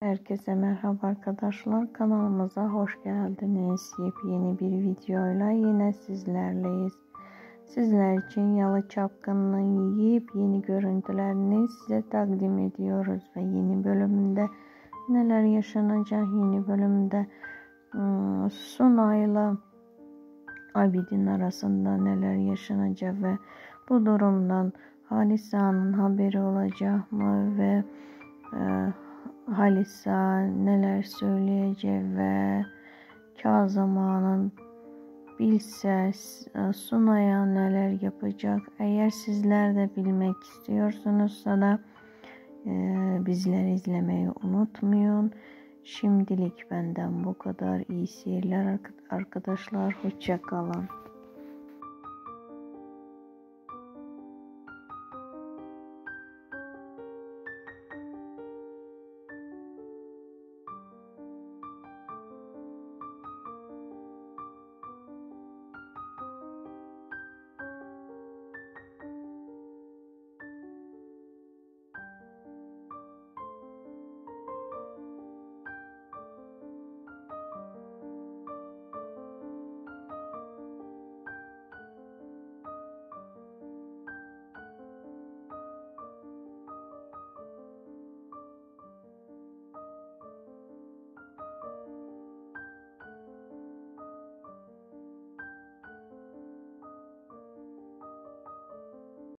Herkese merhaba arkadaşlar kanalımıza hoş geldiniz. Yepyeni bir videoyla yine sizlerleyiz. Sizler için Yalı Çapkın'ın yepyeni görüntülerini size takdim ediyoruz ve yeni bölümünde neler yaşanacak yeni bölümde ıı, Sunay'la Abidin arasında neler yaşanacak ve bu durumdan Halisa'nın haberi olacak mı ve Halisa neler söyleyecek ve Kazım bilse e, Sunay'a neler yapacak. Eğer sizler de bilmek istiyorsunuzsa da e, bizleri izlemeyi unutmayın. Şimdilik benden bu kadar. İyi seyirler arkadaşlar. Hoşçakalın.